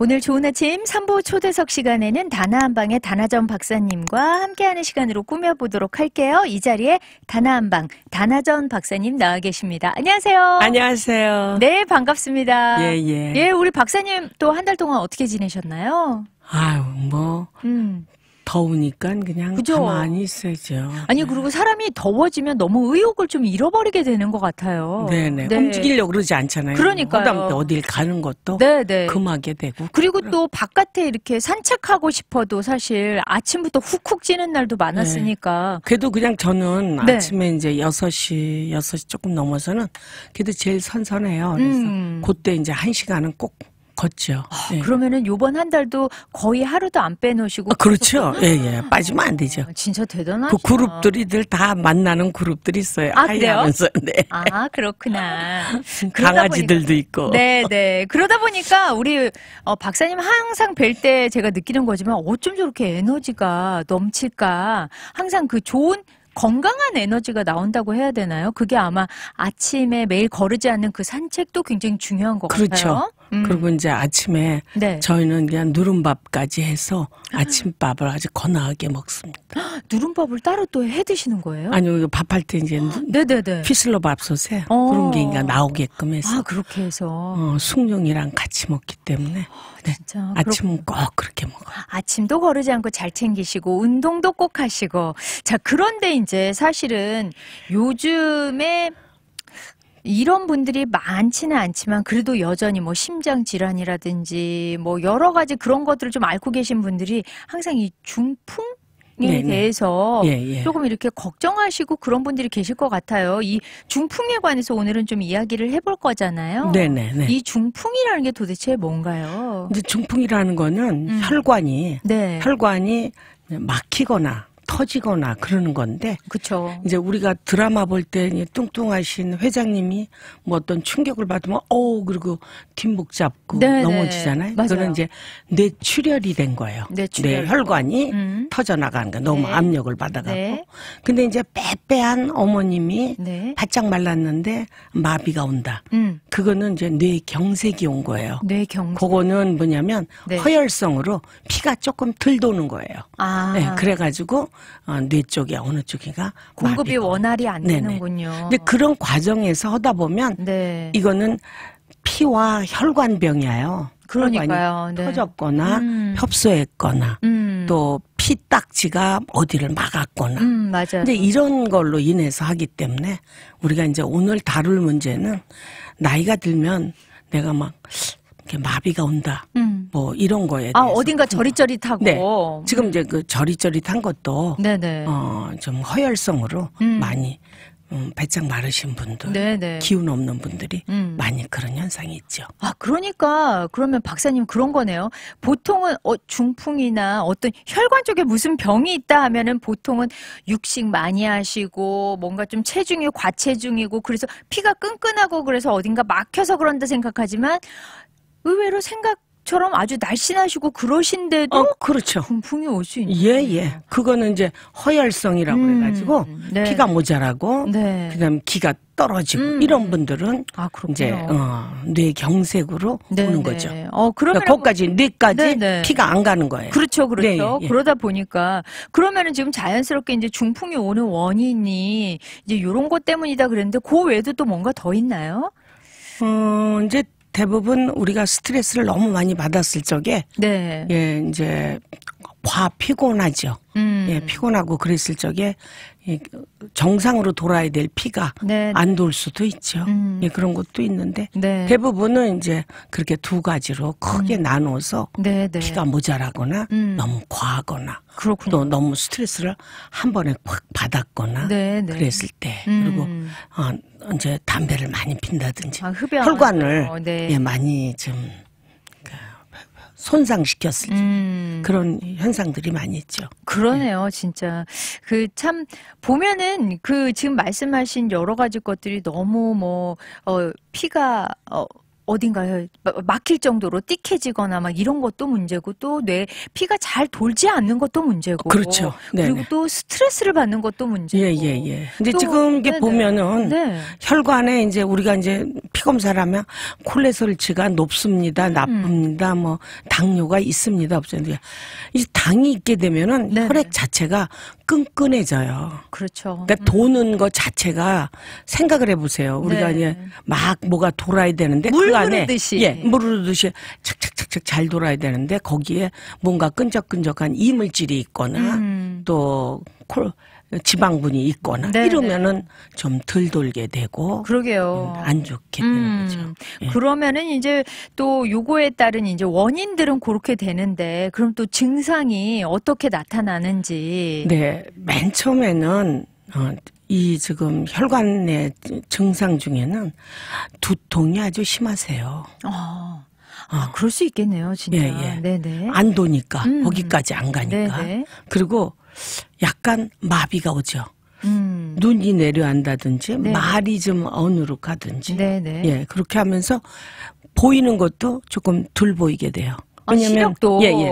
오늘 좋은 아침 3부 초대석 시간에는 다나한방의 다나전 박사님과 함께하는 시간으로 꾸며보도록 할게요. 이 자리에 다나한방 다나전 박사님 나와 계십니다. 안녕하세요. 안녕하세요. 네, 반갑습니다. 예, 예. 예, 우리 박사님 또 한 달 동안 어떻게 지내셨나요? 아유, 뭐, 음. 더우니까 그냥 그죠? 가만히 있어야죠. 아니, 그리고 사람이 더워지면 너무 의욕을 좀 잃어버리게 되는 것 같아요. 네네. 네. 움직이려고 그러지 않잖아요. 그러니까요. 그다음에 어딜 가는 것도 네, 네. 금하게 되고. 그리고 또 바깥에 이렇게 산책하고 싶어도 사실 아침부터 훅훅 찌는 날도 많았으니까. 그래도 그냥 저는 네. 아침에 이제 6시, 6시 조금 넘어서는 그래도 제일 선선해요. 그래서 음. 그때 이제 한 시간은 꼭 걷죠. 예. 그러면은 요번 한 달도 거의 하루도 안 빼놓으시고. 아, 그렇죠. 예, 예. 빠지면 안 되죠. 아, 진짜 대단하시다. 그 그룹들이들 다 만나는 그룹들이 있어요. 아, 그래요? 네. 아, 그렇구나. 강아지들도 있고. 네, 네. 그러다 보니까 우리 어, 박사님 항상 뵐 때 제가 느끼는 거지만 어쩜 저렇게 에너지가 넘칠까. 항상 그 좋은 건강한 에너지가 나온다고 해야 되나요? 그게 아마 아침에 매일 거르지 않는 그 산책도 굉장히 중요한 것 그렇죠. 같아요. 음. 그리고 이제 아침에 네. 저희는 그냥 누른밥까지 해서 아침밥을 아주 건강하게 먹습니다. 누른밥을 따로 또 해 드시는 거예요? 아니요, 밥할 때 이제 네네네. 피슬러 밥솥에 어. 그런 게 그러니까 나오게끔 해서 아, 그렇게 해서. 어, 숭늉이랑 같이 먹기 때문에 네. 진짜. 아침은 꼭 그렇게 먹어요. 아침도 거르지 않고 잘 챙기시고 운동도 꼭 하시고 자 그런데 이제 사실은 요즘에 이런 분들이 많지는 않지만 그래도 여전히 뭐 심장 질환이라든지 뭐 여러 가지 그런 것들을 좀 앓고 계신 분들이 항상 이 중풍 에 네, 네. 대해서 예, 예. 조금 이렇게 걱정하시고 그런 분들이 계실 것 같아요. 이 중풍에 관해서 오늘은 좀 이야기를 해볼 거잖아요. 네네네. 이 중풍이라는 게 도대체 뭔가요? 이제 중풍이라는 거는 음. 혈관이 네. 혈관이 막히거나 터지거나 그러는 건데 그쵸. 이제 우리가 드라마 볼 때 뚱뚱하신 회장님이 뭐 어떤 충격을 받으면 어 그리고 뒷목 잡고 네네. 넘어지잖아요. 맞아요. 그거는 이제 뇌출혈이 된 거예요. 뇌출혈. 뇌 혈관이 음. 터져 나가는 거 너무 네. 압력을 받아갖고. 네. 근데 이제 빼빼한 어머님이 네. 바짝 말랐는데 마비가 온다. 음. 그거는 이제 뇌 경색이 온 거예요. 뇌경. 그거는 뭐냐면 네. 허혈성으로 피가 조금 덜 도는 거예요. 아. 네, 그래가지고 어, 뇌 쪽에 어느 쪽이가 공급이 원활히 안 네네. 되는군요. 근데 그런 과정에서 하다 보면 네. 이거는 피와 혈관병이에요. 그러니까요. 네. 터졌거나 음. 협소했거나 음. 또 피딱지가 어디를 막았거나. 음, 맞아요. 근데 이런 걸로 인해서 하기 때문에 우리가 이제 오늘 다룰 문제는 나이가 들면 내가 막 이렇게 마비가 온다. 음. 뭐 이런 거에 아, 대해서 어딘가 저릿저릿하고. 네. 지금 이제 그 저릿저릿한 것도 네네. 어, 좀 허혈성으로 음. 많이 음, 배짱 마르신 분들, 네네. 기운 없는 분들이 음. 많이 그런 현상이 있죠. 아, 그러니까, 그러면 박사님 그런 거네요. 보통은, 어, 중풍이나 어떤 혈관 쪽에 무슨 병이 있다 하면은 보통은 육식 많이 하시고, 뭔가 좀 체중이 과체중이고, 그래서 피가 끈끈하고, 그래서 어딘가 막혀서 그런다 생각하지만, 의외로 생각처럼 아주 날씬하시고 그러신데도 어, 그렇죠. 중풍이 올 수 있는. 예, 예. 그거는 이제 허혈성이라고 음, 그래가지고 네. 피가 모자라고 네. 그다음 기가 떨어지고 음. 이런 분들은 아. 이제 어, 뇌 경색으로 네, 오는 네. 거죠. 어, 그러면 그러니까 거기까지 뇌까지 네, 네. 피가 안 가는 거예요. 그렇죠, 그렇죠. 네, 예, 예. 그러다 보니까 그러면은 지금 자연스럽게 이제 중풍이 오는 원인이 이제 요런 것 때문이다 그랬는데 그 외에도 또 뭔가 더 있나요? 어, 이제 대부분 우리가 스트레스를 너무 많이 받았을 적에 네. 예, 이제 과 피곤하죠. 음. 예, 피곤하고 그랬을 적에 이 정상으로 돌아야 될 피가 네. 안돌 수도 있죠. 음. 예, 그런 것도 있는데 네. 대부분은 이제 그렇게 두 가지로 크게 나눠서 네, 네. 피가 모자라거나 음. 너무 과하거나 그렇군요. 또 너무 스트레스를 한 번에 확 받았거나 네, 네. 그랬을 때 음. 그리고 어, 이제 담배를 많이 핀다든지 아. 혈관을 어, 네. 예, 많이 좀 그, 손상시켰을 때 음. 그런 현상들이 많이 있죠. 그러네요, 진짜. 그 참 보면은 그 지금 말씀하신 여러 가지 것들이 너무 뭐 어, 피가 어, 어딘가요? 마- 막힐 정도로 띠해지거나 막 이런 것도 문제고 또 뇌 피가 잘 돌지 않는 것도 문제고 그렇죠. 그리고 네네. 또 스트레스를 받는 것도 문제고 예, 예, 예. 근데 또- 지금 이게 네네. 보면은 네. 혈관에 이제 우리가 이제 피 검사를 하면 콜레스테롤치가 높습니다, 나쁩니다, 뭐 당뇨가 있습니다, 없습니다. 이 당이 있게 되면은 네네. 혈액 자체가 끈끈해져요. 그렇죠. 그러니까 도는 것 자체가 생각을 해보세요. 우리가 네. 이제 막 뭐가 돌아야 되는데 물그 안에 흐르듯이. 예, 물 흐르듯이 착착착착 잘 돌아야 되는데 거기에 뭔가 끈적끈적한 이물질이 있거나 음. 또 콜, 지방분이 있거나 네, 이러면은 좀 덜 돌게 되고 그러게요. 음, 안 좋게 되는 음, 거죠. 예. 그러면은 이제 또 요거에 따른 이제 원인들은 그렇게 되는데 그럼 또 증상이 어떻게 나타나는지. 네, 맨 처음에는 어, 이 지금 혈관의 증상 중에는 두통이 아주 심하세요. 아, 아, 그럴 수 있겠네요, 진짜. 예, 예. 네네. 안 도니까 음. 거기까지 안 가니까 네네. 그리고 약간 마비가 오죠. 음. 눈이 내려앉다든지 네. 말이 좀 어누룩하든지 네네. 예 그렇게 하면서 보이는 것도 조금 덜 보이게 돼요. 아, 시력도. 예, 예.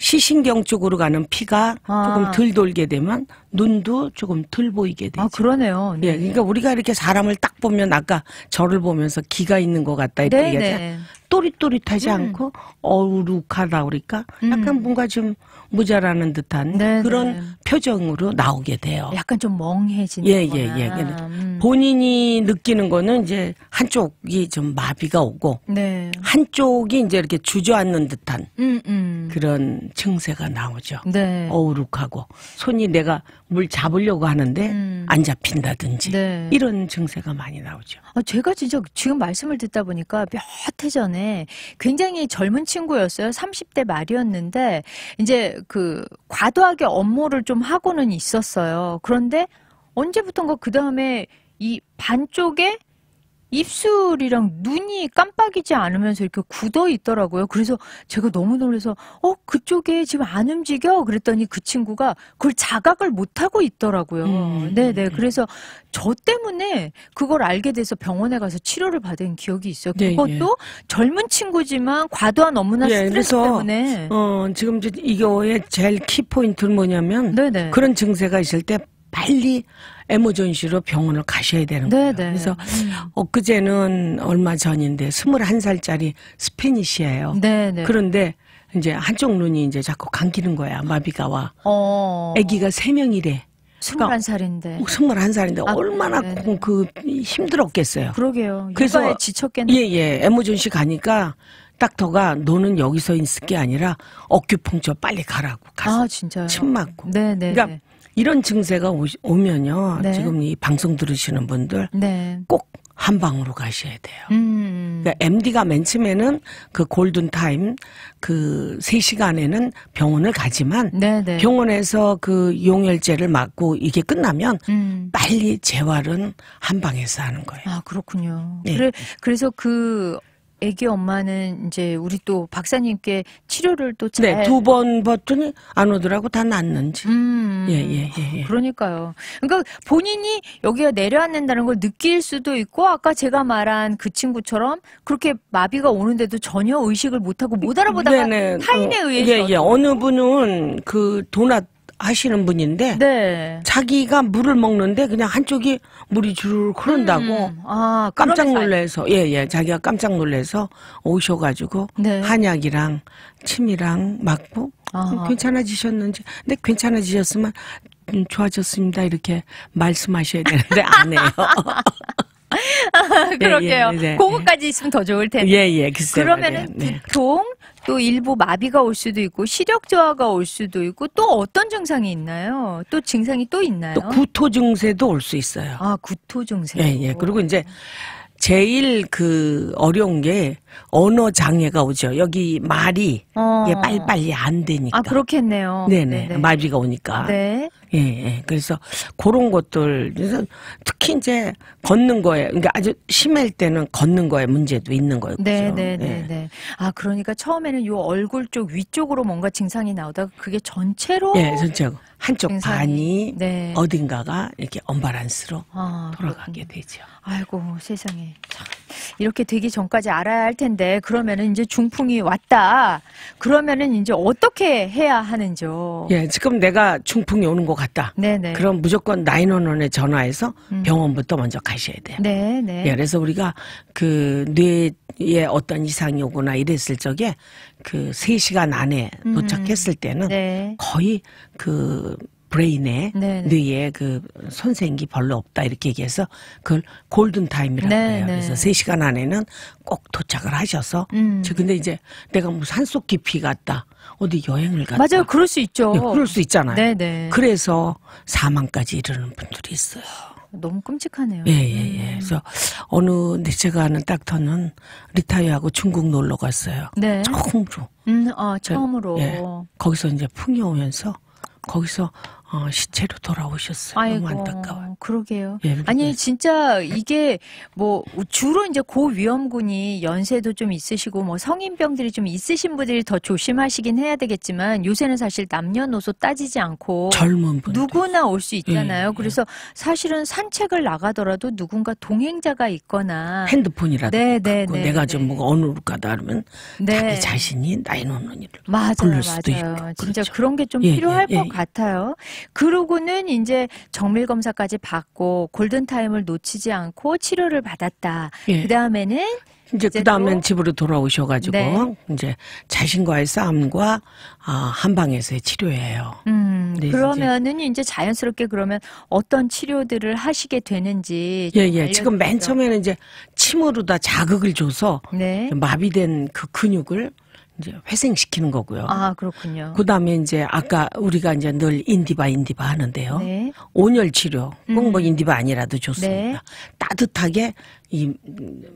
시신경 쪽으로 가는 피가 아. 조금 덜 돌게 되면 눈도 조금 덜 보이게 되죠. 아, 그러네요. 예, 그러니까 우리가 이렇게 사람을 딱 보면 아까 저를 보면서 기가 있는 것 같다 이렇게 얘기하잖아요. 네네. 또릿또릿하지 않고 어룩하다 그러니까 약간 음. 뭔가 좀 모자라는 듯한 네네. 그런 표정으로 나오게 돼요. 약간 좀 멍해지는 예, 거나. 예, 예. 음. 본인이 느끼는 거는 이제 한쪽이 좀 마비가 오고 네. 한쪽이 이제 이렇게 주저앉는 듯한 음, 음. 그런 증세가 나오죠. 네. 어우룩하고 손이 내가 물 잡으려고 하는데 음. 안 잡힌다든지 네. 이런 증세가 많이 나오죠. 아, 제가 진짜 지금 말씀을 듣다 보니까 몇 해 전에 굉장히 젊은 친구였어요. 30대 말이었는데 이제 그 과도하게 업무를 좀 하고는 있었어요. 그런데 언제부턴가 그 다음에 이 반쪽에 입술이랑 눈이 깜빡이지 않으면서 이렇게 굳어 있더라고요. 그래서 제가 너무 놀라서 어 그쪽에 지금 안 움직여 그랬더니 그 친구가 그걸 자각을 못 하고 있더라고요. 음. 네네. 그래서 저 때문에 그걸 알게 돼서 병원에 가서 치료를 받은 기억이 있어요. 네, 그것도 젊은 친구지만 과도한 업무나 예, 스트레스 그래서 때문에. 어, 지금 이제 이거의 제일 키 포인트는 뭐냐면 네네. 그런 증세가 있을 때 빨리 에머전시로 병원을 가셔야 되는 거예요. 네네. 그래서 엊그제는 얼마 전인데 21살짜리 스페니시예요. 네네. 그런데 이제 한쪽 눈이 이제 자꾸 감기는 거야. 마비가 와. 어. 아기가 세 명이래 스물한 살인데. 21살인데 아, 얼마나 네네. 그- 그 힘들었겠어요. 그러게요. 그래서- 지쳤겠네. 예, 예. 에머전시 가니까 닥터가 너는 여기서 있을 게 아니라 어큐펑처 빨리 가라고 가서 아 진짜요. 침 맞고. 네 네. 그러니까 이런 증세가 오, 오면요. 네. 지금 이 방송 들으시는 분들 네. 꼭 한방으로 가셔야 돼요. 음. 그러니까 MD가 맨 처음에는 그 골든 타임 그 3시간에는 병원을 가지만 네네. 병원에서 그 용혈제를 맞고 이게 끝나면 음. 빨리 재활은 한방에서 하는 거예요. 아 그렇군요. 네. 그래 그래서 그 아기 엄마는 이제 우리 또 박사님께 치료를 또 잘. 네, 두 번 봤더니 안 오더라고 다 낫는지. 음. 예, 예, 예, 예. 그러니까요. 그러니까 본인이 여기가 내려앉는다는 걸 느낄 수도 있고 아까 제가 말한 그 친구처럼 그렇게 마비가 오는데도 전혀 의식을 못하고 못 알아보다가 네네. 타인에 어, 의해서 예, 예. 어느 분은 그 도넛 하시는 분인데 네. 자기가 물을 먹는데 그냥 한쪽이 물이 주르륵 흐른다고 음. 아, 깜짝 놀래서 예, 예. 자기가 깜짝 놀래서 오셔가지고 네. 한약이랑 침이랑 맞고 아하. 괜찮아지셨는지 근데 괜찮아지셨으면 음, 좋아졌습니다 이렇게 말씀하셔야 되는데 안 해요. 그럴게요. 예, 네. 그거까지 있으면 더 좋을 텐데. 예, 예. 글쎄 그러면은. 네. 두통 또 일부 마비가 올 수도 있고 시력 저하가 올 수도 있고 또 어떤 증상이 있나요? 또 증상이 또 있나요? 또 구토 증세도 올 수 있어요. 아 구토 증세. 예, 예. 그리고 이제 제일 그 어려운 게 언어 장애가 오죠. 여기 말이 어. 이게 빨리빨리 안 되니까. 아 그렇겠네요. 네네. 마비가 오니까. 네. 예, 예. 그래서 그런 것들. 그래서 특히 이제 걷는 거에, 그러니까 아주 심할 때는 걷는 거에 문제도 있는 거예요. 네? 네, 네, 예. 네. 아, 그러니까 처음에는 요 얼굴 쪽 위쪽으로 뭔가 증상이 나오다가 그게 전체로 예, 전체고. 한쪽 증상이. 반이 네. 어딘가가 이렇게 언바란스로 아, 돌아가게 그렇군요. 되죠. 아이고 세상에 참, 이렇게 되기 전까지 알아야 할 텐데 그러면은 이제 중풍이 왔다 그러면은 이제 어떻게 해야 하는지요? 예, 지금 내가 중풍이 오는 것 같다. 네네. 그럼 무조건 911에 전화해서 음. 병원부터 먼저 가셔야 돼요. 네 네. 예, 그래서 우리가 그 뇌에 어떤 이상이 오거나 이랬을 적에 그 3시간 안에 도착했을 때는 네. 거의 그 brain에 네네. 뇌에 그 손상이 별로 없다 이렇게 얘기해서 그걸 골든 타임이라고. 해요. 그래서 3시간 안에는 꼭 도착을 하셔서 음. 저 근데 이제 내가 뭐 산속 깊이 갔다 어디 여행을 갔다 맞아요. 그럴 수 있죠. 예, 그럴 수 있잖아요. 네네. 그래서 사망까지 이르는 분들이 있어요. 너무 끔찍하네요. 예, 예, 예. 그래서 어느 내 제가 아는 닥터는 리타이어하고 중국 놀러 갔어요. 네. 처음으로. 음, 어, 처음으로. 예. 거기서 이제 풍이 오면서 거기서 어, 시체로 돌아오셨어요. 아이고, 너무 안타까워요. 그러게요. 예, 아니 네. 진짜 이게 뭐 주로 이제 고위험군이 연세도 좀 있으시고 뭐 성인병들이 좀 있으신 분들이 더 조심하시긴 해야 되겠지만 요새는 사실 남녀노소 따지지 않고 젊은 분. 누구나 올 수 있잖아요. 예, 예. 그래서 사실은 산책을 나가더라도 누군가 동행자가 있거나 핸드폰이라도 네, 네, 갖고 네, 내가 네. 좀 뭐가 어느 가다 하면 네. 자기 자신이 나이 놓는 일을 맞아요, 부를 수도 맞아요. 있고, 진짜 그렇죠. 그런 게좀 예, 필요할 예, 것 예, 예. 같아요. 그러고는 이제 정밀 검사까지 받고 골든 타임을 놓치지 않고 치료를 받았다. 예. 그 다음에는 이제 이제 그 다음엔 또- 집으로 돌아오셔가지고 네. 이제 자신과의 싸움과 아, 한방에서의 치료예요. 음, 네, 그러면은 이제 자연스럽게 그러면 어떤 치료들을 하시게 되는지 예, 좀 예. 지금 맨. 처음에는 이제 침으로 다 자극을 줘서 네. 마비된 그 근육을 이제 회생시키는 거고요. 아 그렇군요. 그 다음에 이제 아까 우리가 이제 늘 인디바 인디바 하는데요. 네. 온열 치료, 꼭 뭐 음. 인디바 아니라도 좋습니다. 네. 따뜻하게 이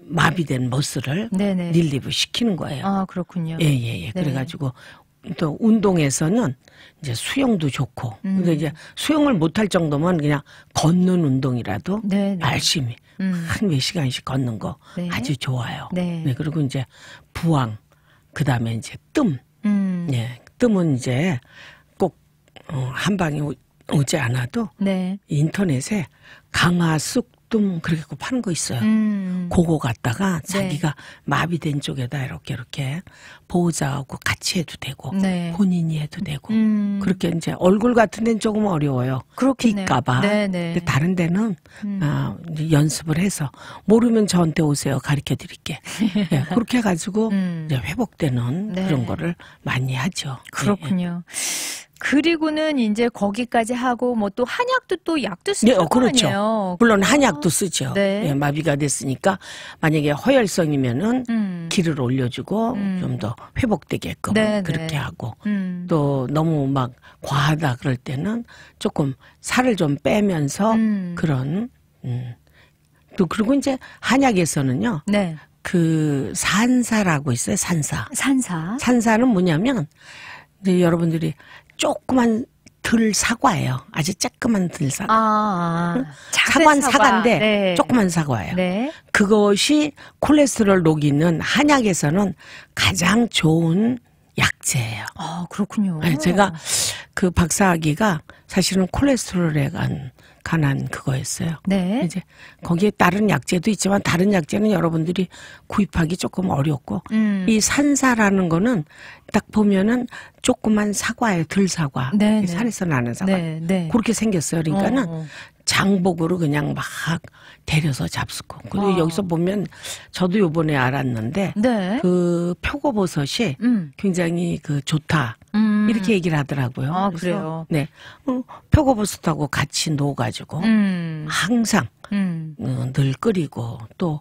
마비된 muscle을 네네. relieve 시키는 거예요. 아 그렇군요. 예, 예, 예. 네. 그래가지고 또 운동에서는 이제 수영도 좋고, 음. 근데 이제 수영을 못할 정도면 그냥 걷는 운동이라도 네. 네. 열심히 음. 한몇 시간씩 걷는 거 네. 아주 좋아요. 네. 그리고 이제 부항, 그 다음에 이제 뜸, 음. 예, 뜸은 이제 꼭 어, 한 방에 오- 오지 않아도 네. 인터넷에 강화 쑥뜸 그렇게 파는 거 있어요. 음. 그거 갖다가 네. 자기가 마비된 쪽에다 이렇게 이렇게 보호자하고 같이 해도 되고 네. 본인이 해도 되고 음. 그렇게 이제 얼굴 같은 데는 조금 어려워요. 그렇겠네요. 딜까봐. 네네. 근데 다른 데는 음. 아, 연습을 해서 모르면 저한테 오세요. 가르쳐 드릴게. 예, 그렇게 해가지고 음. 이제 회복되는 네. 그런 거를 많이 하죠. 그렇군요. 그리고는 이제 거기까지 하고 뭐 또 한약도 또 약도 예, 쓰는 어, 거 그렇죠. 아니에요. 물론 한약도 쓰죠. 네. 예, 마비가 됐으니까 만약에 허혈성이면은 음. 기를 올려주고 음. 좀더 회복되게끔 네, 그렇게 네. 하고 음. 또 너무 막 과하다 그럴 때는 조금 살을 좀 빼면서 음. 그런 음. 또 그리고 이제 한약에서는요 네. 그 산사라고 있어요 산사 산사. 산사는 뭐냐면 이제 여러분들이 조그만 들 사과예요 아주 조그만 들 사과 아, 아. 사과는 사과. 사과인데 네. 조그만 사과예요 네. 그것이 콜레스테롤 녹이는 한약에서는 가장 좋은 약재예요. 아, 그렇군요. 제가 그 박사학위가 사실은 콜레스테롤에 관, 관한 그거였어요. 네. 이제 거기에 다른 약재도 있지만 다른 약재는 여러분들이 구입하기 조금 어렵고 음. 이 산사라는 거는 딱 보면은 조그만 사과예요. 들사과. 네, 네. 산에서 나는 사과. 네, 네. 그렇게 생겼어요. 그러니까는 어, 어. 장복으로 그냥 막 데려서 잡수고. 그리고 와. 여기서 보면 저도 요번에 알았는데 네. 그 표고버섯이 음. 굉장히 그 좋다. 음. 이렇게 얘기를 하더라고요. 아, 그래요? 네. 어, 표고버섯하고 같이 넣어가지고 음. 항상 음. 어, 늘 끓이고 또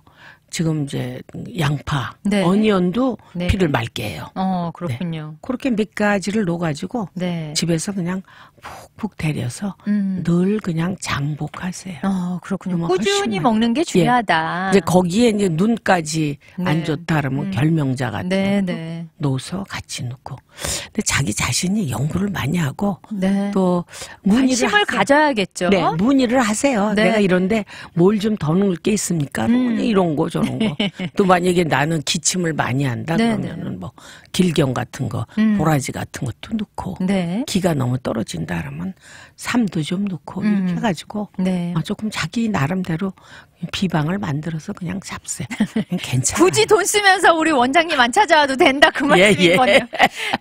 지금 이제 양파, 네. 어니언도 네. 피를 맑게 해요. 어, 그렇군요. 그렇게 몇 가지를 넣어가지고 네. 집에서 그냥 푹푹 데려서 음. 늘 그냥 장복하세요. 어, 그렇군요. 뭐 꾸준히 먹는 게 중요하다. 이제 거기에 이제 눈까지 네. 안 좋다 그러면 음. 결명자 같은 네, 것도 네. 넣어서 같이 넣고. 근데 자기 자신이 연구를 많이 하고 네. 또 문의를 관심을 하세요. 가져야겠죠. 네, 문의를 하세요. 네. 내가 이런데 뭘 좀 더 넣을 게 있습니까? 음. 이런 거 저런 거. 또 만약에 나는 기침을 많이 한다 네, 그러면은 뭐 길경 같은 거, 음. 도라지 같은 것도 넣고 네. 기가 너무 떨어진다 그러면 삼도 좀 넣고 음. 이렇게 해가지고 네. 아, 조금 자기 나름대로 비방을 만들어서 그냥 잡세. 괜찮아. 굳이 돈 쓰면서 우리 원장님 안 찾아와도 된다 그 예, 말씀인 예. 거네요.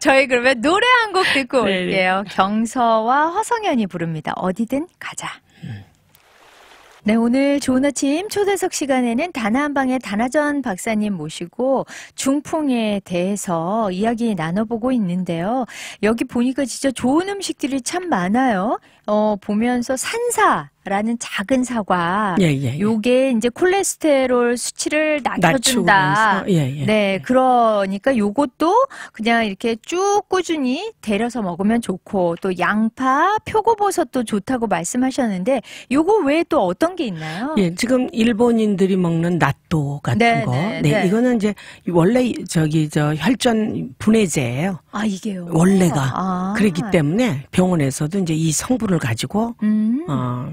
저희 그러면 노래 한 곡 듣고 네, 네. 올게요. 경서와 화성현이 부릅니다. 어디든 가자. 네, 오늘 좋은 아침 초대석 시간에는 다나한방의 다나전 박사님 모시고 중풍에 대해서 이야기 나눠보고 있는데요. 여기 보니까 진짜 좋은 음식들이 참 많아요. 어, 보면서 산사 라는 작은 사과. 예, 예, 예. 요게 이제 콜레스테롤 수치를 낮춰준다. 예, 예. 네, 그러니까 요것도 그냥 이렇게 쭉 꾸준히 데려서 먹으면 좋고 또 양파, 표고버섯도 좋다고 말씀하셨는데 요거 외에 또 어떤 게 있나요? 예, 지금 일본인들이 먹는 낫또 같은 네, 거. 네, 네, 네. 이거는 이제 원래 저기 저 혈전 분해제예요. 아, 이게요. 원래가. 아. 그렇기 때문에 병원에서도 이제 이 성분을 가지고 음. 어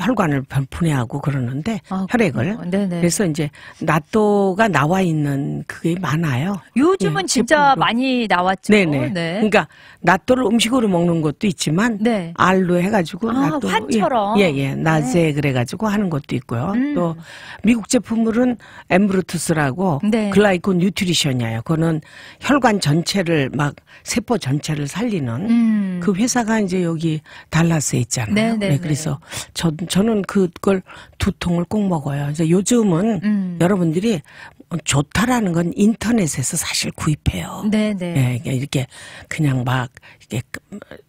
혈관을 분- 분해하고 그러는데 아, 혈액을. 그래서 이제 낫또가 나와 있는 그게 많아요. 요즘은 예, 진짜 제품으로. 많이 나왔죠. 네네. 네. 그러니까 낫또를 음식으로 먹는 것도 있지만 네. 알로 해가지고 아, 낫또 환처럼. 예, 예, 예. 낮에 그래가지고 하는 것도 있고요. 음. 또 미국 제품물은 엠브루투스라고 네. 글라이콘 뉴트리션이에요. 그거는 혈관 전체를 막 세포 전체를 살리는 음. 그 회사가 이제 여기 달라스에 있잖아요. 네, 네, 네. 그래서 저, 저는 그걸 두 통을 꼭 먹어요. 그래서 요즘은 음. 여러분들이 좋다라는 건 인터넷에서 사실 구입해요. 네네. 예, 이게 이렇게 그냥 막 이게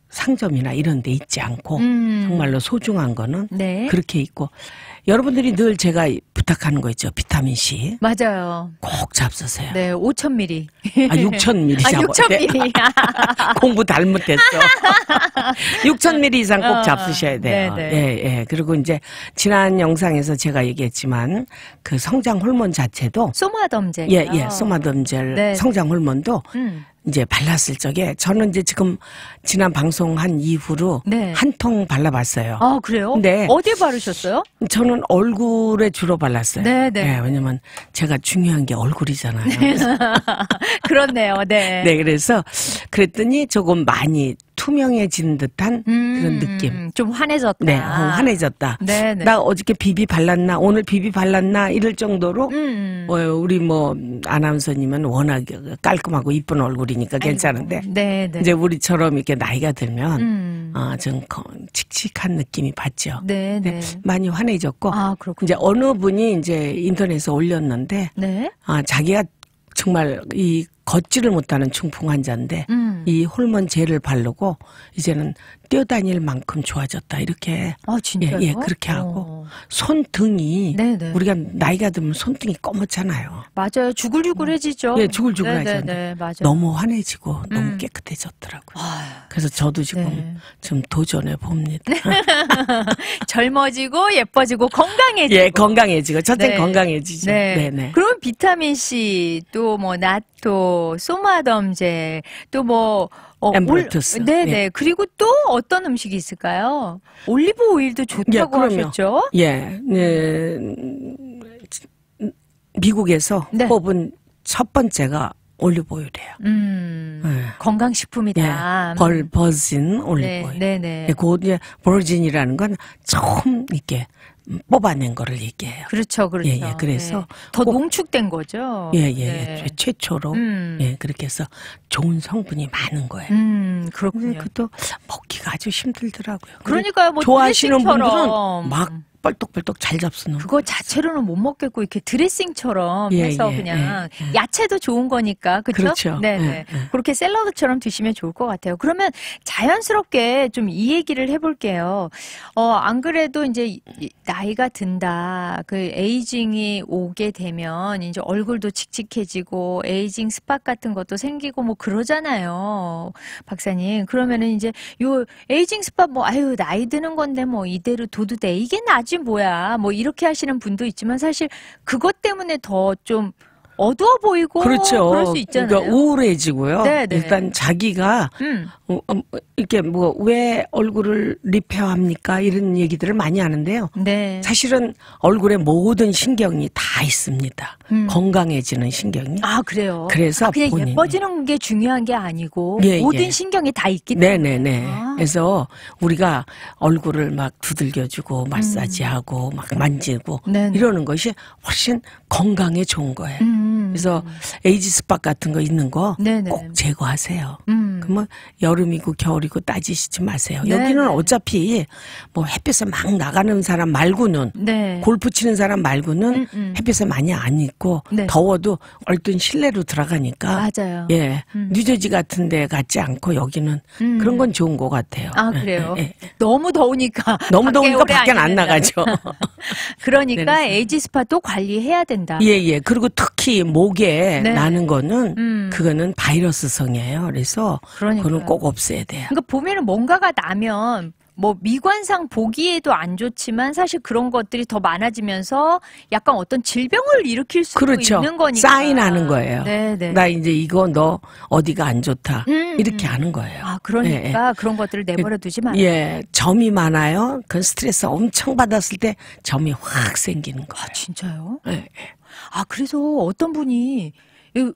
상점이나 이런 데 있지 않고 음. 정말로 소중한 거는 네. 그렇게 있고 여러분들이 늘 제가 부탁하는 거 있죠. 비타민 C 맞아요. 꼭 잡수세요. 네, 5천 미리. 아, 6천 미리 아, 잡아. 6천 미리. 공부 잘못했어. 6천 미리 이상 꼭 어, 잡수셔야 돼요. 네 네. 예, 예. 그리고 이제 지난 영상에서 제가 얘기했지만 그 성장 호르몬 자체도 소마덤제. 예, 예. 소마덤젤 네. 성장 호르몬도 음. 이제 발랐을 적에 저는 이제 지금 지난 방송 한 이후로 네. 한통 발라봤어요. 아, 그래요? 네. 어디에 바르셨어요? 저는 얼굴에 주로 발랐어요. 네, 네. 예, 왜냐면 제가 중요한 게 얼굴이잖아요. 그렇네요. 네. 네, 그래서 그랬더니 조금 많이 투명해진 듯한 음, 그런 느낌. 좀 환해졌다. 네, 어, 환해졌다. 네, 네. 나 어저께 비비 발랐나, 오늘 비비 발랐나 이럴 정도로 음. 어, 우리 뭐 아나운서님은 워낙 깔끔하고 이쁜 얼굴이니까 괜찮은데 네, 네. 이제 우리처럼 이렇게 나이가 들면 음. 아, 좀 거- 칙칙한 느낌이 받죠. 네, 네. 많이 환해졌고 아, 그렇군요. 이제 어느 분이 이제 인터넷에 올렸는데 네. 아, 자기가 정말 이 걷지를 못하는 중풍 환자인데 음. 이 호르몬 젤을 바르고 이제는 뛰어다닐 만큼 좋아졌다 이렇게 아, 진짜요? 예, 예, 그렇게 하고 어. 손등이 네네. 우리가 나이가 들면 손등이 검었잖아요. 맞아요. 주글주글해지죠. 예, 주글주글하죠. 네, 네, 네. 너무 환해지고 너무 음. 깨끗해졌더라고요. 아, 그래서 저도 지금 네. 좀 도전해 봅니다. 젊어지고 예뻐지고 건강해지고. 예, 건강해지고 첫째 네. 건강해지죠. 네. 네, 네. 그럼 비타민 C 또뭐나 토, 소마덤제 또뭐 어, 엠브루투스. 올- 네네. 예. 그리고 또 어떤 음식이 있을까요? 올리브 오일도 좋다고 예. 하셨죠? 예, 네, 음, 미국에서 네. 뽑은 첫 번째가 올리브 오일이에요. 음, 예. 건강식품이다. 예, 벌 버진 올리브 오일. 네, 네. 예, 그 이제 버진이라는 건 처음 이렇게 뽑아낸 거를 얘기해요. 그렇죠, 그렇죠. 예, 예, 그래서 네. 더 꼭- 농축된 거죠. 예, 예, 네. 예. 최- 최초로 음. 예, 그렇게 해서 좋은 성분이 많은 거예요. 음, 그렇군요. 그것도 먹기가 아주 힘들더라고요. 그러니까요, 뭐 좋아하시는. 분들은 막 뻘떡뻘떡 잘 잡수는 거. 그거 자체로는 못 먹겠고 이렇게 드레싱처럼 예, 해서 예, 그냥 예, 예. 야채도 좋은 거니까 그렇죠? 그렇죠. 네, 네. 예, 예. 그렇게 샐러드처럼 드시면 좋을 것 같아요. 그러면 자연스럽게 좀 이 얘기를 해볼게요. 어, 안 그래도 이제 나이가 든다, 그 aging이 오게 되면 이제 얼굴도 칙칙해지고 aging spot 같은 것도 생기고 뭐 그러잖아요, 박사님. 그러면은 이제 요 aging spot 뭐 아유 나이 드는 건데 뭐 이대로 둬도 돼 이게 나지 뭐야 뭐 이렇게 하시는 분도 있지만 사실 그것 때문에 더 좀 어두워 보이고 그렇죠. 그럴 수 있잖아요. 그러니까 우울해지고요. 네, 네. 일단 자기가 음. 어, 어, 이렇게 뭐 왜 얼굴을 리페어합니까 이런 얘기들을 많이 하는데요. 네. 사실은 얼굴에 모든 신경이 다 있습니다. 음. 건강해지는 신경이. 아 그래요. 그래서 아, 그냥 본인이- 예뻐지는 게 중요한 게 아니고 예, 모든 예. 신경이 다 있기 때문에. 네네네. 아. 그래서 우리가 얼굴을 막 두들겨주고 마사지하고 막 만지고 음. 네네. 이러는 것이 훨씬 건강에 좋은 거예요. 음. 그래서 에이지 스팟 같은 거 있는 거 네네. 꼭 제거하세요. 음. 그러면 여름이고 겨울이고 따지시지 마세요. 네, 여기는 네. 어차피 뭐 햇볕에 막 나가는 사람 말고는 네. 골프 치는 사람 말고는 음, 음. 햇빛에 많이 안 있고 네. 더워도 얼른 실내로 들어가니까 맞아요. 예 음. 뉴저지 같은 데 같지 않고 여기는 음. 그런 건 좋은 것 같아요. 아 예, 그래요. 예, 예. 너무 더우니까 너무 밖에 더우니까 밖엔 안. 나가죠. 그러니까 그래서. 에이지 스팟도 관리해야 된다. 예예. 그리고 특히 목에 네. 나는 거는 음. 그거는 바이러스성이에요. 그래서 그러니까요. 그거는 꼭 없애야 돼요. 그러니까 보면은 뭔가가 나면 뭐 미관상 보기에도 안 좋지만 사실 그런 것들이 더 많아지면서 약간 어떤 질병을 일으킬 수도 그렇죠. 있는 거니까. 사인하는 거예요. 네, 네. 나 이제 이거 너 어디가 안 좋다 음, 이렇게 음. 하는 거예요. 아, 그러니까 그런 것들을 내버려 두지 말아요. 예, 점이 많아요. 그 스트레스 엄청 받았을 때 점이 확 생기는 거예요. 진짜요? 예. 아, 그래서 어떤 분이 요,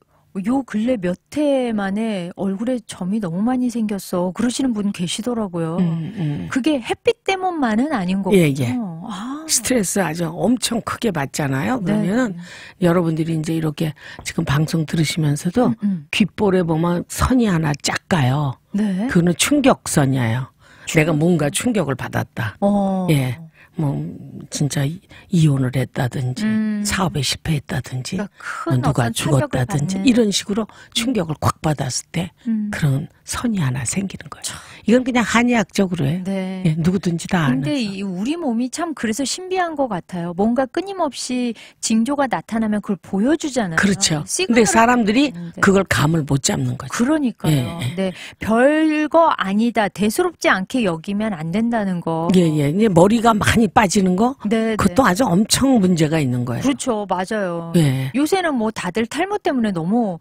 요 근래 몇 해 만에 얼굴에 점이 너무 많이 생겼어. 그러시는 분 계시더라고요. 음, 음. 그게 햇빛 때문만은 아닌 거고. 예, 예. 아, 스트레스 아주 엄청 크게 받잖아요. 네. 그러면 여러분들이 이제 이렇게 지금 방송 들으시면서도 음, 음. 귓볼에 보면 선이 하나 짝 가요. 네. 그거는 충격선이에요. 내가 뭔가 충격을 받았다. 어. 예. 뭐 진짜 이- 이혼을 했다든지 음. 사업에 실패했다든지 그러니까 큰뭐 누가 죽었다든지. 이런 식으로 충격을 콱 받았을 때 음. 그런 선이 하나 생기는 거예요. 이건 그냥 한의학적으로 해요. 네. 예, 누구든지 다 아는. 근데 이 우리 몸이 참 그래서 신비한 것 같아요. 뭔가 끊임없이 징조가 나타나면 그걸 보여주잖아요. 그렇죠. 근데 사람들이 보여주는데. 그걸 감을 못 잡는 거죠. 그러니까요. 예, 예. 네. 별거 아니다. 대수롭지 않게 여기면 안 된다는 거. 예, 예. 머리가 많이 빠지는 거 네, 그것도 네. 아주 엄청 문제가 있는 거예요. 그렇죠. 맞아요. 예. 요새는 뭐 다들 탈모 때문에 너무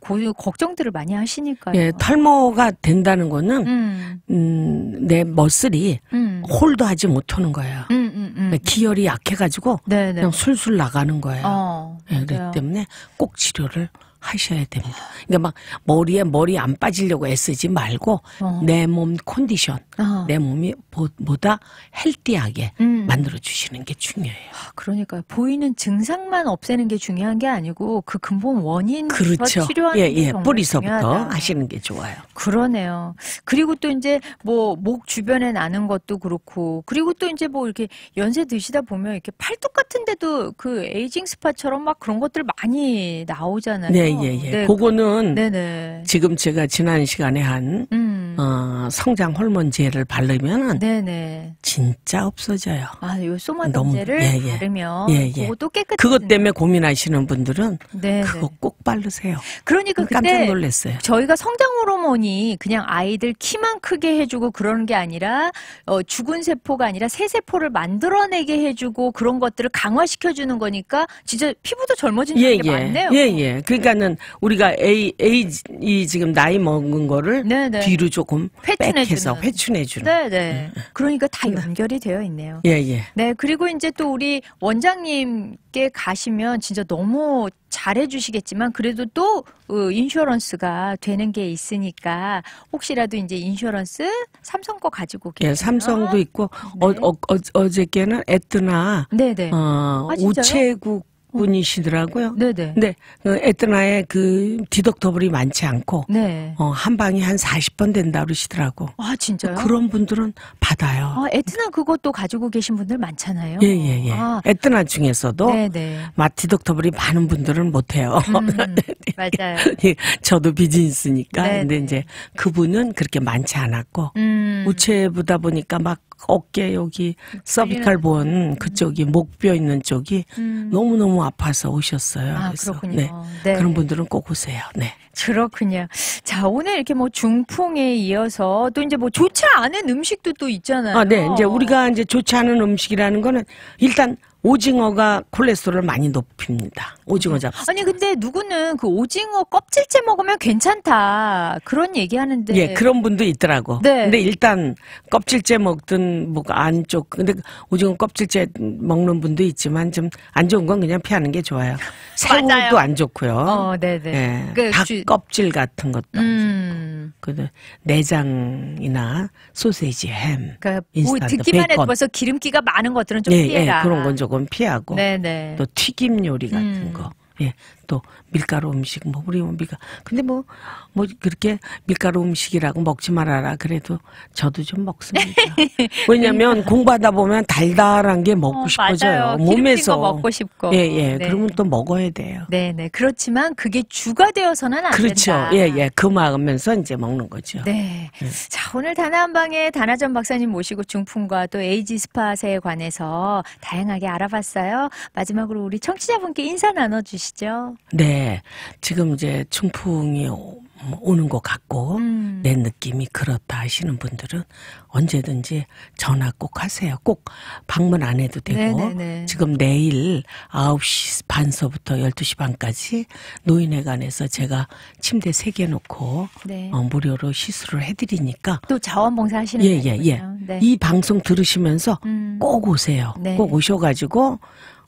고, 걱정들을 많이 하시니까요. 예, 탈모가 된다는 거는 음, 음, 내 머슬이 음, 홀드하지 못하는 거예요. 음, 음, 음. 기혈이 약해가지고 네, 네. 그냥 술술 나가는 거예요. 어, 예, 그렇기. 때문에 꼭 치료를 하셔야 됩니다. 그러니까 막 머리에 머리 안 빠지려고 애쓰지 말고 어. 내몸 컨디션, 어. 내 몸이 보- 보다 헬티하게 음. 만들어 주시는 게 중요해요. 그러니까 보이는 증상만 없애는 게 중요한 게 아니고 그 근본 원인 그렇죠. 치료하는 예, 게 예. 뿌리서부터 중요하다. 하시는 게 좋아요. 그러네요. 그리고 또 이제 뭐 목 주변에 나는 것도 그렇고 그리고 또 이제 뭐 이렇게 연세 드시다 보면 이렇게 팔뚝 같은 데도 그 에이징 스파처럼 막 그런 것들 많이 나오잖아요. 네, 예, 예. 네. 그거는 네네. 지금 제가 지난 시간에 한 음. 어, 성장 호르몬제를 바르면은 네네. 진짜 없어져요. 아, 요 너무- 소마동제를 예, 예. 바르면 예, 예. 그것도 깨끗. 그것 때문에 고민하시는 분들은 네. 그거 꼭 바르세요. 그러니까 깜짝 놀랐어요. 저희가 성장 호르몬이 그냥 아이들 키만 크게 해주고 그러는 게 아니라 어, 죽은 세포가 아니라 새 세포를 만들어내게 해주고 그런 것들을 강화시켜주는 거니까 진짜 피부도 젊어진다는 예, 게 예. 많네요. 예, 예. 그러니까는 우리가 A, A, 이 지금 나이 먹은 거를 네네. 뒤로 조금 회춘해주는. 백해서 회춘해주는. 네네. 그러니까 다 연결이 되어 있네요. 예, 예. 네, 그리고 이제 또 우리 원장님께 가시면 진짜 너무 잘해주시겠지만 그래도 또 어, 인슈런스가 되는 게 있으니까 혹시라도 이제 인슈런스 삼성 거 가지고 계세요. 예, 삼성도 있고, 네. 어, 어, 어, 어저께는 에뜨나, 네네. 어, 아? 우체국 분이시더라고요. 네네. 근데 그 에뜨나에 그 디덕터블이 많지 않고, 네. 어, 한 방이 한 40번 된다 그러시더라고. 아 진짜요? 그런 분들은 받아요. 아 에트나 그것도 가지고 계신 분들 많잖아요. 예, 예, 예. 아, 에뜨나 중에서도 네네. 마티덕터블이 많은 분들은 못 해요. 음, 맞아요. 예, 저도 비즈니스니까. 네, 근데 네. 이제 그분은 그렇게 많지 않았고, 음. 우체부다 보니까 막 어깨 여기 서비칼 본 그쪽이 목뼈 있는 쪽이 음. 너무 너무 아파서 오셨어요. 아 그래서 그렇군요. 네. 네. 그런 분들은 꼭 오세요. 네. 그렇군요. 자, 오늘 이렇게 뭐 중풍에 이어서 또 이제 뭐 좋지 않은 음식도 또 있잖아요. 아, 네. 이제 우리가 이제 좋지 않은 음식이라는 거는 일단 오징어가 콜레스테롤을 많이 높입니다. 오징어 잡수. 아니 근데 누구는 그 오징어 껍질째 먹으면 괜찮다 그런 얘기하는데 예, 그런 분도 있더라고. 네. 근데 일단 껍질째 먹든 뭐 안쪽 근데 오징어 껍질째 먹는 분도 있지만 좀 안 좋은 건 그냥 피하는 게 좋아요. 새우도. 안 좋고요. 어, 네네. 예, 그 닭 주- 껍질 같은 것도 안 음, 좋고. 그 내장이나 소세지, 햄, 그러니까 뭐 듣기만 해도 베이컨. 벌써 기름기가 많은 것들은 좀 예, 피해라. 예, 그런 건 조금 피하고. 네네. 또 튀김 요리 같은 음. 거. 예. 또 밀가루 음식 뭐 우리 뭐 밀가 근데 뭐뭐 그렇게 밀가루 음식이라고 먹지 말아라 그래도 저도 좀 먹습니다. 왜냐면 공부하다 보면 달달한 게 먹고 어, 싶어져요. 맞아요. 몸에서 거 먹고 싶고. 예, 예. 네. 그러면 또 먹어야 돼요. 네 네. 그렇지만 그게 주가 되어서는 안 그렇죠. 된다. 예, 예. 그 마음면서 이제 먹는 거죠. 네. 자, 오늘 다나한방에 다나전 박사님 모시고 중풍과 또 에이지 스팟에 관해서 다양하게 알아봤어요. 마지막으로 우리 청취자분께 인사 나눠 주시죠. 네. 지금 이제 중풍이 오- 오는 것 같고 음. 내 느낌이 그렇다 하시는 분들은 언제든지 전화 꼭 하세요. 꼭 방문 안 해도 되고 네네네. 지금 내일 9시 반서부터 12시 반까지 노인회관에서 제가 침대 3개 놓고 네. 어, 무료로 시술을 해드리니까 또 자원봉사 하시는 예, 예, 예. 거군요. 네. 이 방송 들으시면서 음. 꼭 오세요. 네. 꼭 오셔가지고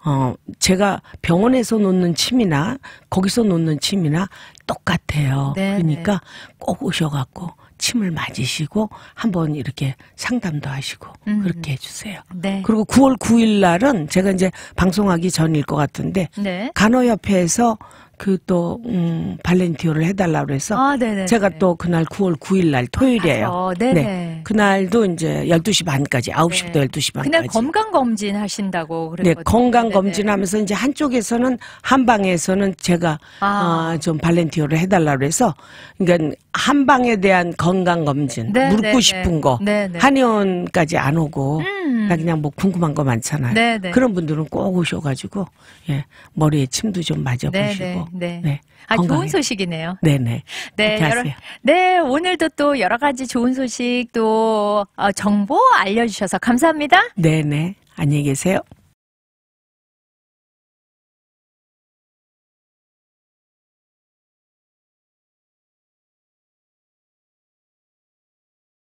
어 제가 병원에서 놓는 침이나 거기서 놓는 침이나 똑같아요. 네, 그러니까 꼭 오셔갖고 침을 맞으시고 한번 이렇게 상담도 하시고 음. 그렇게 해주세요. 네. 그리고 9월 9일 날은 제가 이제 방송하기 전일 것 같은데 네. 간호협회에서 그또 음, 발렌티어를 해달라 그래서 아, 네네. 제가 또 그날 9월 9일 날 토요일이에요. 어, 네네. 그날도 이제 12시 반까지, 9시부터 네. 12시 반까지. 그날 건강 검진 하신다고 네, 그랬거든요. 건강 네네. 검진하면서 이제 한쪽에서는 한방에서는 제가 아. 어, 좀 발렌티어를 해달라 그래서 그러니까 한방에 대한 건강 검진 네, 묻고 네, 싶은 네. 거 네, 네. 한의원까지 안 오고 음. 나 그냥 뭐 궁금한 거 많잖아요. 네, 네. 그런 분들은 꼭 오셔가지고 예 머리에 침도 좀 네, 맞아보시고 네, 네. 아, 건강해. 좋은 소식이네요. 네네 네, 여러. 네, 오늘도 또 여러 가지 좋은 소식 또 어, 정보 알려주셔서 감사합니다. 네네 안녕히 계세요.